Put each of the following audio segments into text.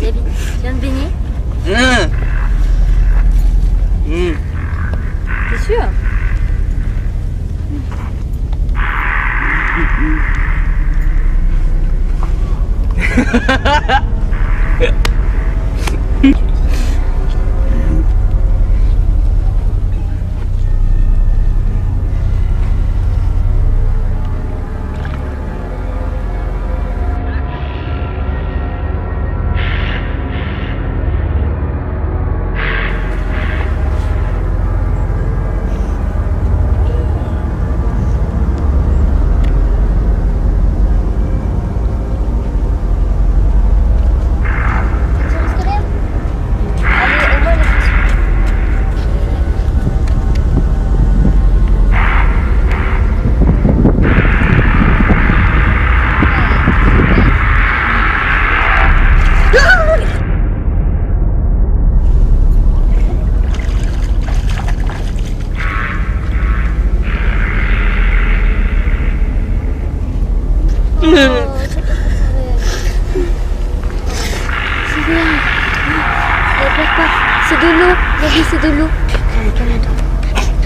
David, tu viens de baigner mmh. T'es sûr.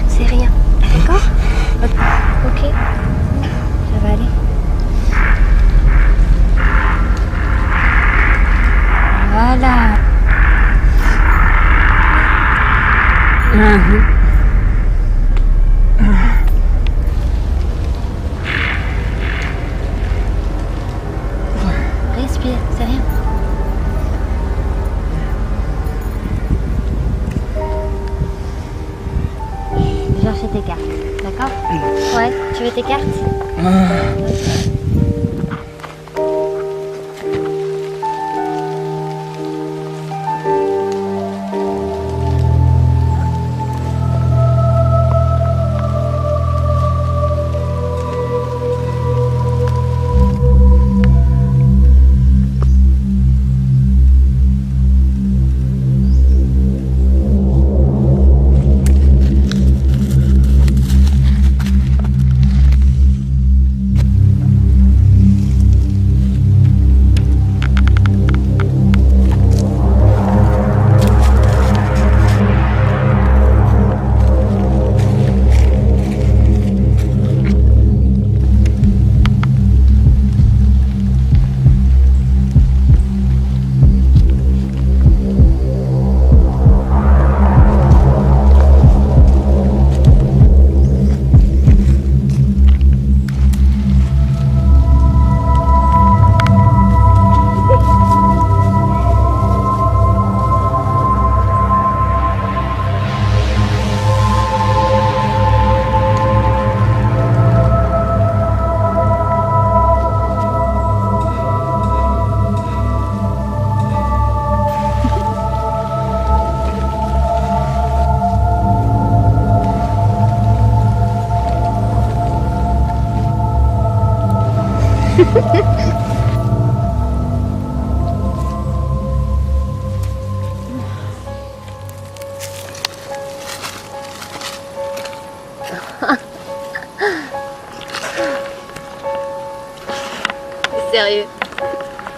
C'est rien. D'accord Ok. Ça va aller. Voilà. Respire, chercher tes cartes, d'accord Ouais, tu veux tes cartes Sérieux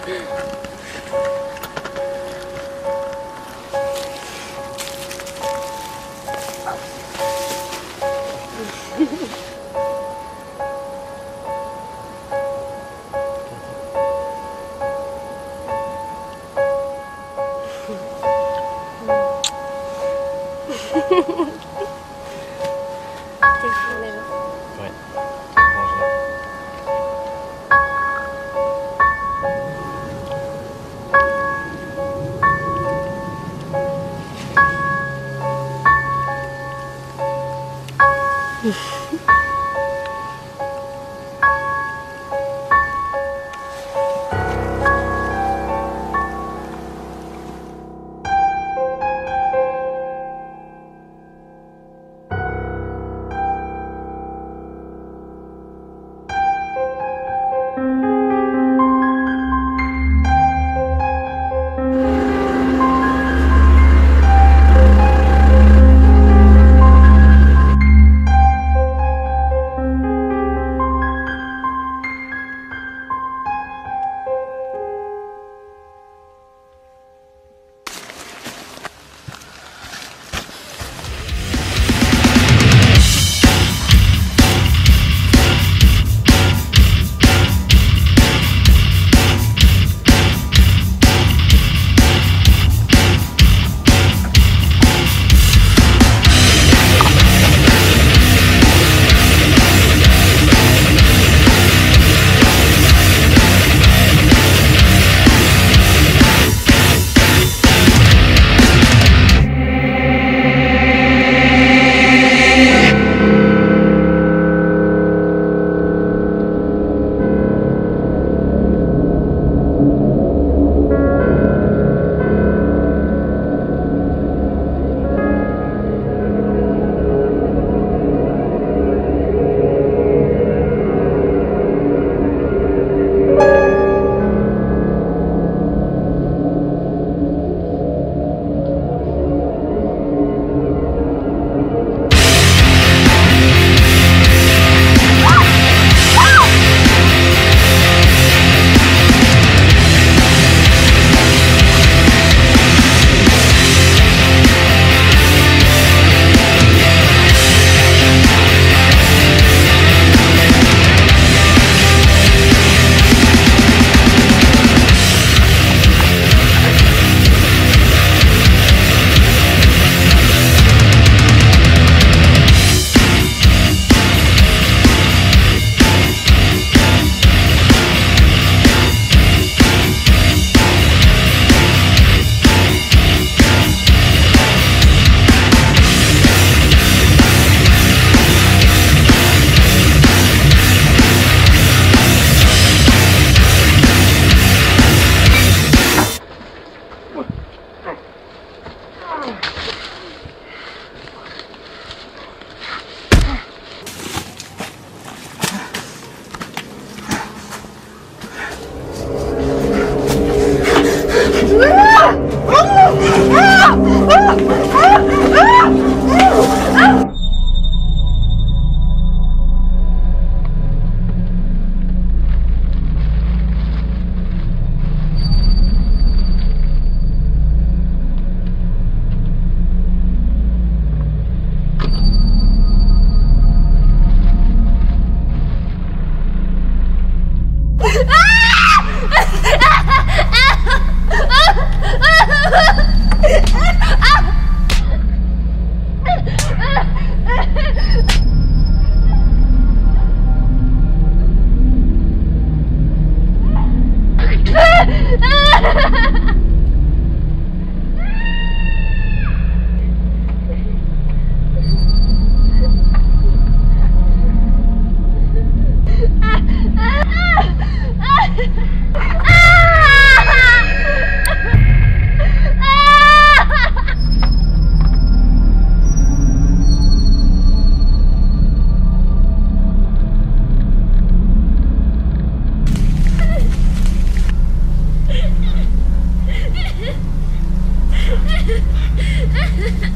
Ha, ha, ha. Ah!